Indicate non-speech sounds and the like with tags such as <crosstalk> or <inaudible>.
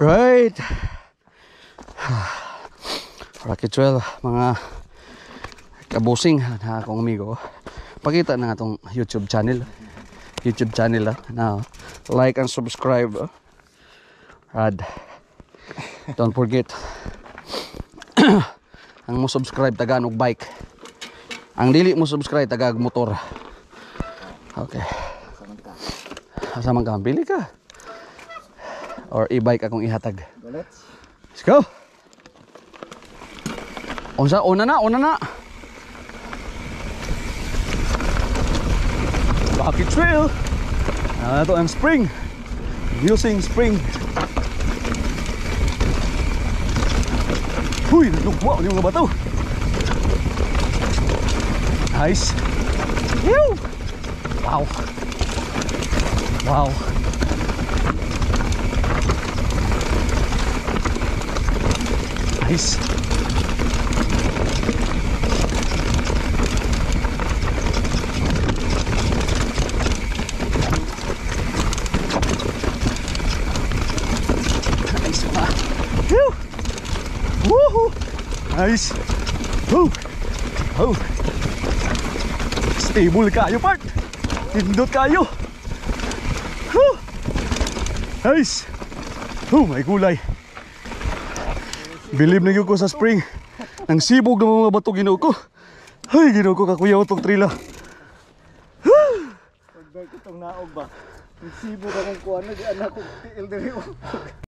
Right. Rocket Trail, mga kabusing na akong amigo. Pakita na nga YouTube channel. YouTube channel ah, na like and subscribe. ah. Rad. Don't forget. <coughs> ang mo subscribe taga og bike. Ang dili mo subscribe taga motor. Okay. Asa man ka? Pili ka. Or e-bike akong ihatag. Let's. Go. Unsa una na, una na. Rocky Trail. Ah, ito ang spring. Using spring. Huy, nagluwa yung mga bato. Nice. Wow. Wow. Nice. Nice pa. Woo! Woohoo! Nice. Woo! Oh. Stable kayo, part. Tindot kayo. Woo! Nice. Oh, may kulay. Bilib na ko sa spring. Ang sibog ng mga bato ginoo ko. Ay, ginoo ko kakuyaw itong trila. Pagdag itong naog ba? Nagsibo ka kung kuha na, di anak ko tiil.